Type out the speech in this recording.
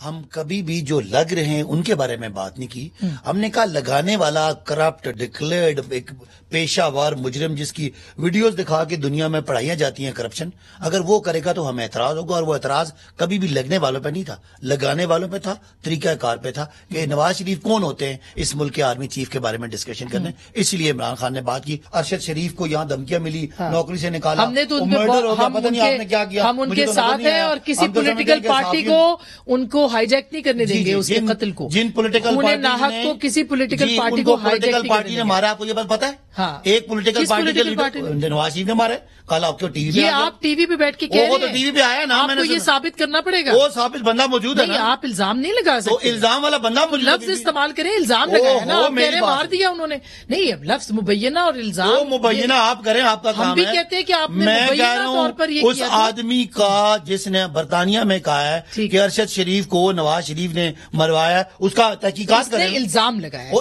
हम कभी भी जो लग रहे हैं उनके बारे में बात नहीं की। हमने कहा लगाने वाला करप्ट डिक्लेयर्ड एक पेशावर मुजरिम जिसकी वीडियोस दिखा के दुनिया में पढ़ाइयाँ जाती हैं करप्शन अगर वो करेगा तो हमें एतराज़ होगा और वो एतराज़ कभी भी लगने वालों पे नहीं था। लगाने वालों पे था तरीकाकार पे था कि नवाज़ शरीफ कौन होते हैं इस मुल्क के आर्मी चीफ के बारे में डिस्कशन करने। इसलिए इमरान खान ने बात की अरशद शरीफ को यहाँ धमकियाँ मिली नौकरी से निकाला हमने तो बहुत- हो गया, पता नहीं आपने क्या किया। हम उनके तो साथ हैं और किसी पॉलिटिकल गए कि पार्टी साहब को हाईजैक नहीं करने देंगे उसके कत्ल को। जिन पोलिटिकल नाहक को किसी पोलिटिकल पार्टी को हाईजैक पॉलिटिकल पार्टी ने मारा आपको ये बात पता है? हाँ। एक पॉलिटिकल पार्टी के? नवाज़ शरीफ ने मारे कल आपके टीवी ये आप टीवी पे बैठ के कह वो तो टीवी पे आया ना, आपको मैंने ये साबित करना पड़ेगा। वो साबित बंदा मौजूद है ना। आप इल्ज़ाम नहीं लगा तो सकते। इल्ज़ाम वाला बंदा लफ्ज इस्तेमाल करें इल्ज़ाम लगाया ना मेरी मार दिया उन्होंने। नहीं अब लफ्ज मुबैना और इल्ज़ाम मुबैना आप करें आपका हम काम भी कहते हैं कि आप मैं कह रहा हूँ उस आदमी का जिसने बरतानिया में कहा है कि अरशद शरीफ को नवाज़ शरीफ ने मरवाया उसका तहकीकात करें। इल्ज़ाम लगाया।